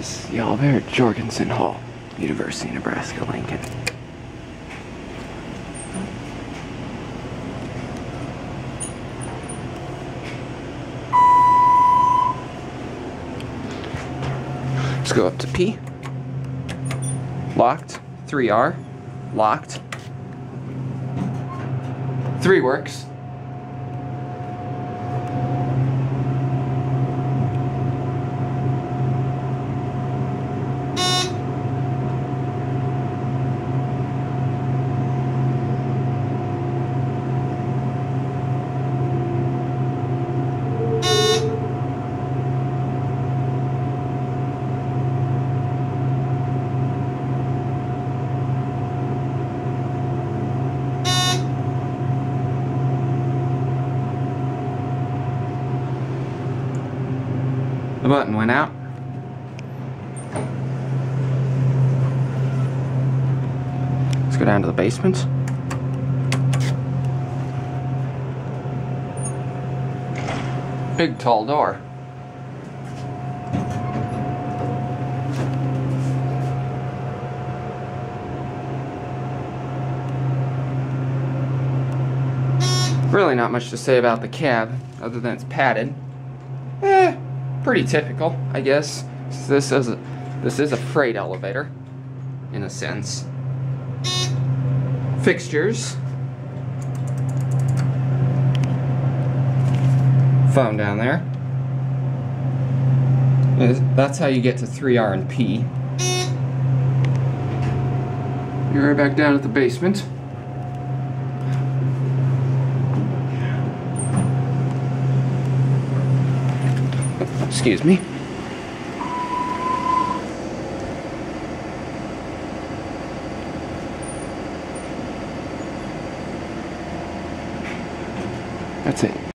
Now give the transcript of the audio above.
is the elevator at Jorgensen Hall, University of Nebraska, Lincoln. Let's go up to P. Locked. 3R. Locked. 3 works. The button went out. Let's go down to the basement. Big tall door. Really not much to say about the cab, other than it's padded. Eh, pretty typical, I guess. This is a this is a freight elevator, in a sense. Fixtures. Phone down there. That's how you get to 3R and P. You're right back down at the basement. Excuse me. That's it.